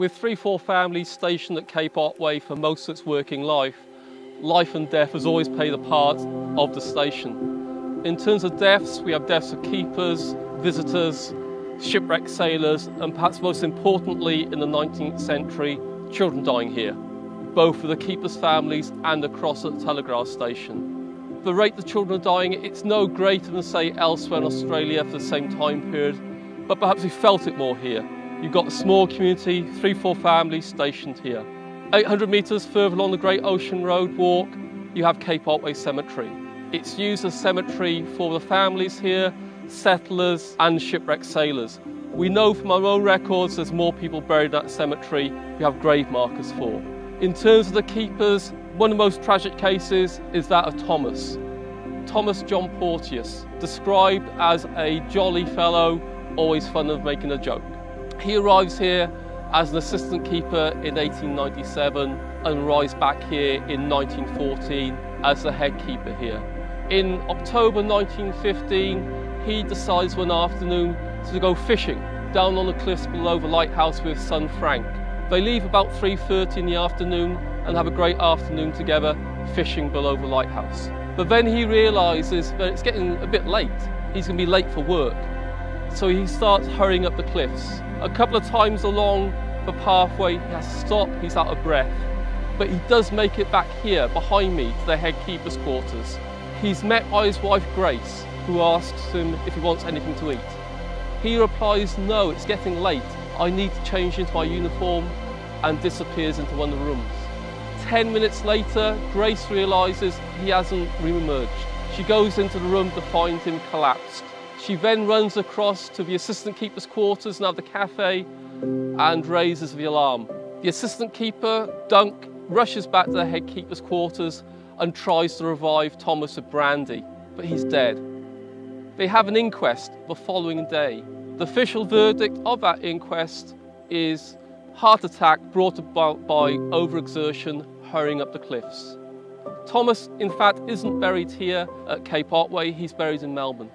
With three, four families stationed at Cape Otway for most of its working life, life and death has always played a part of the station. In terms of deaths, we have deaths of keepers, visitors, shipwrecked sailors, and perhaps most importantly in the 19th century, children dying here, both for the keepers' families and across at the telegraph station. The rate the children are dying, it's no greater than say elsewhere in Australia for the same time period, but perhaps we felt it more here. You've got a small community, three, four families stationed here. 800 metres further along the Great Ocean Road walk, you have Cape Otway Cemetery. It's used as a cemetery for the families here, settlers and shipwrecked sailors. We know from our own records there's more people buried in that cemetery we have grave markers for. In terms of the keepers, one of the most tragic cases is that of Thomas. Thomas John Porteous, described as a jolly fellow, always fun of making a joke. He arrives here as an assistant keeper in 1897 and arrives back here in 1914 as the head keeper here. In October 1915, he decides one afternoon to go fishing down on the cliffs below the lighthouse with son Frank. They leave about 3.30 in the afternoon and have a great afternoon together fishing below the lighthouse. But then he realises that it's getting a bit late. He's going to be late for work. So he starts hurrying up the cliffs. A couple of times along the pathway, he has to stop, he's out of breath. But he does make it back here, behind me, to the head keeper's quarters. He's met by his wife Grace, who asks him if he wants anything to eat. He replies, no, it's getting late. I need to change into my uniform and disappears into one of the rooms. Ten minutes later, Grace realises he hasn't re-emerged. She goes into the room to find him collapsed. She then runs across to the assistant keeper's quarters now the cafe and raises the alarm. The assistant keeper, Dunk, rushes back to the head keeper's quarters and tries to revive Thomas with brandy, but he's dead. They have an inquest the following day. The official verdict of that inquest is heart attack brought about by overexertion hurrying up the cliffs. Thomas, in fact, isn't buried here at Cape Otway, he's buried in Melbourne.